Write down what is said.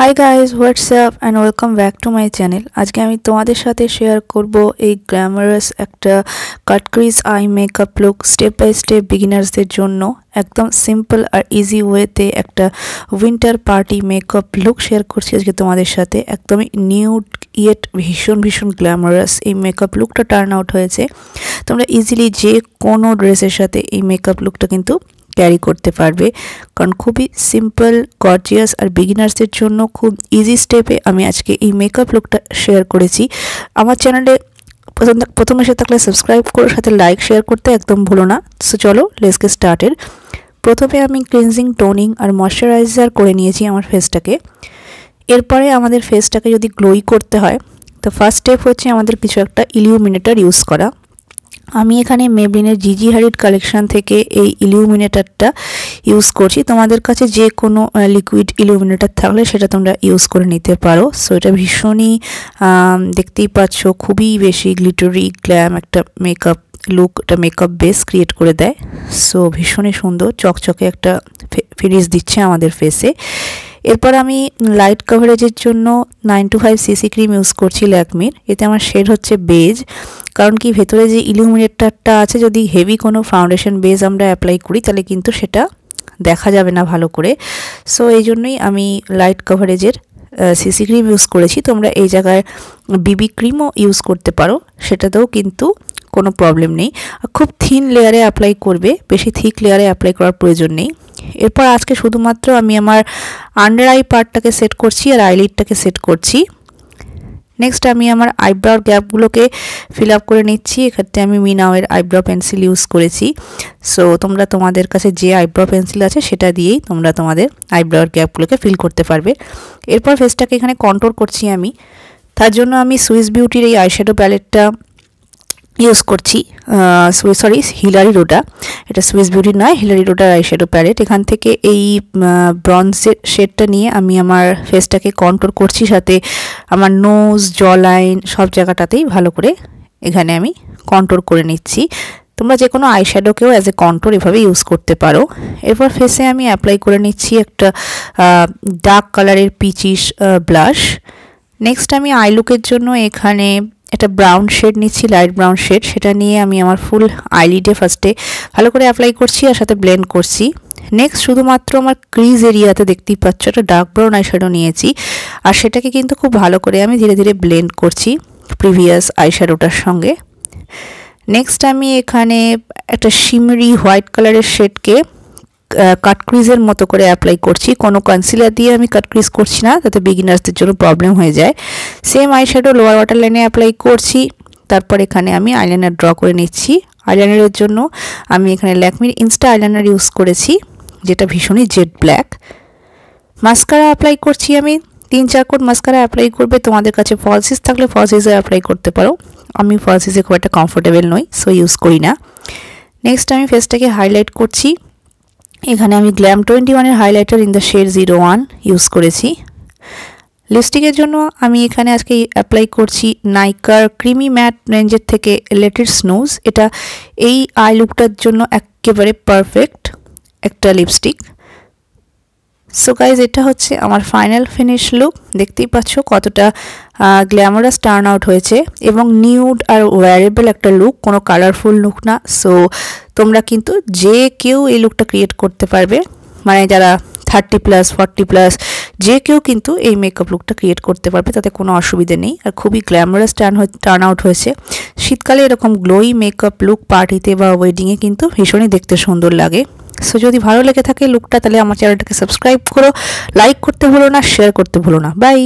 Hi guys what's up and welcome back to my channel আজকে আমি তোমাদের সাথে শেয়ার করব এই গ্ল্যামারাস একটা cut crease eye makeup look step by step বিগিনার্সদের জন্য। একদম সিম্পল আর ইজি ওয়েতে একটা winter party makeup look share করছি আজকে তোমাদের সাথে। একদমই নিউড ইয়েট ভীষণ ভীষণ গ্ল্যামারাস এই মেকআপ লুকটা টার্ন আউট হয়েছে। তোমরা ইজিলি যে কোনো ড্রেসের সাথে এই মেকআপ লুকটা কিন্তু ক্যারি করতে পারবে। কারণ খুবই সিম্পল গর্জিয়াস আর বিগিনার্সদের জন্য খুব ইজি স্টেপে আমি আজকে এই মেকআপ লুকটা শেয়ার করেছি। আমার চ্যানেলে প্রথম এসে থাকলে সাবস্ক্রাইব করে সাথে লাইক শেয়ার করতে একদম ভুলো না। সো চলো লেসকে স্টার্টের প্রথমে আমি ক্লিনজিং টোনিং আর ময়শ্চারাইজার করে নিয়েছি আমার ফেসটাকে এরপরে আমাদের ফেসটাকে যদি গ্লোই করতে হয়, তো ফার্স্ট স্টেপ হচ্ছে আমাদের কিছু একটা ইলিউমিনেটার ইউজ করা। আমি এখানে মেবলিনের জিজি হারিড কালেকশন থেকে এই ইলিউমিনেটারটা ইউজ করছি। তোমাদের কাছে যে কোনো লিকুইড ইলিউমিনেটার থাকলে সেটা তোমরা ইউজ করে নিতে পারো। সো এটা ভীষণই দেখতেই পাচ্ছ, খুবই বেশি গ্লিটারি গ্ল্যাম একটা মেকআপ লুক একটা মেকআপ বেস ক্রিয়েট করে দেয়। সো ভীষণই সুন্দর, চকচকে একটা ফিনিশ দিচ্ছে আমাদের ফেসে এরপর আমি লাইট কভারেজের জন্য nine two five CC cream use করছি ল্যাকমির। এতে আমার শেড হচ্ছে বেজ কারণ কি ভেতরে যে ইলুমিনেটারটা আছে, যদি হেভি কোনো ফাউন্ডেশন বেজ আমরা অ্যাপ্লাই করি, তাহলে কিন্তু সেটা দেখা যাবে না ভালো করে। সো এই জন্যই আমি লাইট কভারেজের সিসি ক্রিম ইউজ করেছি। তোমরা এই জায়গায় বিবি ক্রিমও ইউজ করতে পারো। সেটাতেও কিন্তু কোনো প্রবলেম নেই। খুব থিন লেয়ারে অ্যাপ্লাই করবে, বেশি থিক লেয়ারে অ্যাপ্লাই করার প্রয়োজন নেই। এরপর আজকে শুধুমাত্র আমি আমার আন্ডার আই পার্টটাকে সেট করছি আর আইলিডটাকে সেট করছি। নেক্সট আমি আমার আইব্রাউর গ্যাপগুলোকে ফিল আপ করে নিচ্ছি। এক্ষেত্রে আমি মিনাওয়ের আইব্রাউ পেন্সিল ইউজ করেছি। সো তোমরা তোমাদের কাছে যে আইব্রাউ পেন্সিল আছে, সেটা দিয়েই তোমরা তোমাদের আইব্রাউর গ্যাপগুলোকে ফিল করতে পারবে। এরপর ফেসটাকে এখানে কন্ট্রোল করছি আমি। তার জন্য আমি সুইস বিউটির এই আইশ্যাডো প্যালেটটা ইউজ করছি সরি হিলারি রোডা এটা সুইস বিউটি নয় হিলারি রোডার আইশ্যাডো প্যালেট এখান থেকে এই ব্রঞ্জের শেডটা নিয়ে আমি আমার ফেসটাকে কন্ট্রোল করছি সাথে আমার নোজ জ লাইন সব জায়গাটাতেই ভালো করে এখানে আমি কন্ট্রোল করে নিচ্ছি। তোমরা যে কোনো আইশ্যাডোকেও অ্যাজ এ কন্ট্রোল এভাবে ইউজ করতে পারো। এরপর ফেসে আমি অ্যাপ্লাই করে নিচ্ছি একটা ডার্ক কালারের পিচিস ব্লাশ নেক্সট আমি আই লুকের জন্য এখানে একটা ব্রাউন শেড নিচ্ছি লাইট ব্রাউন শেড সেটা নিয়ে আমি আমার ফুল আইলিডে ফার্স্টে ভালো করে অ্যাপ্লাই করছি আর সাথে ব্লেন্ড করছি। নেক্সট শুধুমাত্র আমার ক্রিজ এরিয়াতে দেখতেই পাচ্ছ, একটা ডার্ক ব্রাউন আইশ্যাডো নিয়েছি। আর সেটাকে কিন্তু খুব ভালো করে আমি ধীরে ধীরে ব্লেন্ড করছি প্রিভিয়াস আইশ্যাডোটার সঙ্গে। নেক্সট আমি এখানে একটা শিমরি হোয়াইট কালারের শেডকে কাট ক্রিজের মতো করে অ্যাপ্লাই করছি। কোনো কনসিলার দিয়ে আমি কাট ক্রিজ করছি না, তাতে বিগিনার্সদের জন্য প্রবলেম হয়ে যায়। Same eye eyeshadow lower water লাইনে অ্যাপ্লাই করছি। তারপর এখানে আমি আইলাইনার ড্র করে নিচ্ছি। আইলাইনারের জন্য আমি এখানে ল্যাকমির ইনস্টা আইলাইনার ইউজ করেছি, যেটা ভীষণই জেড ব্ল্যাক মাস্কারা অ্যাপ্লাই করছি আমি। তিন চার কোট মাস্কারা অ্যাপ্লাই করবে, তোমাদের কাছে ফলসিস থাকলে ফলসিসে অ্যাপ্লাই করতে পারো। আমি ফলসিসে খুব একটা কমফোর্টেবল নই সো ইউজ করি না। নেক্সট আমি ফেসটাকে হাইলাইট করছি। এখানে আমি গ্ল্যাম টোয়েন্টি ওয়ানের highlighter in the shade zero one use করেছি। লিপস্টিকের জন্য আমি এখানে আজকে অ্যাপ্লাই করছি নাইকার ক্রিমি ম্যাট রেঞ্জের থেকে লেটেস্ট স্নোজ এটা এই আই লুকটার জন্য একেবারে পারফেক্ট একটা লিপস্টিক সো গাইজ এটা হচ্ছে আমার ফাইনাল ফিনিশ লুক দেখতেই পাচ্ছ কতটা গ্ল্যামারাস টার্ন আউট হয়েছে এবং নিউড আর ওয়ারেবল একটা লুক কোনো কালারফুল লুক না। সো তোমরা কিন্তু যে কেউ এই লুকটা ক্রিয়েট করতে পারবে মানে যারা থার্টি প্লাস ফর্টি প্লাস যে কেউ কিন্তু এই মেকআপ লুকটা ক্রিয়েট করতে পারবে, তাতে কোনো অসুবিধে নেই। আর খুবই গ্ল্যামারাস টার্ন টার্ন আউট হয়েছে। শীতকালে এরকম গ্লোই মেকআপ লুক পার্টিতে বা ওয়েডিংয়ে কিন্তু ভীষণই দেখতে সুন্দর লাগে। সো যদি ভালো লেগে থাকে লুকটা তাহলে আমার চ্যানেলটাকে সাবস্ক্রাইব করো লাইক করতে ভুলো না শেয়ার করতে ভুলো না। বাই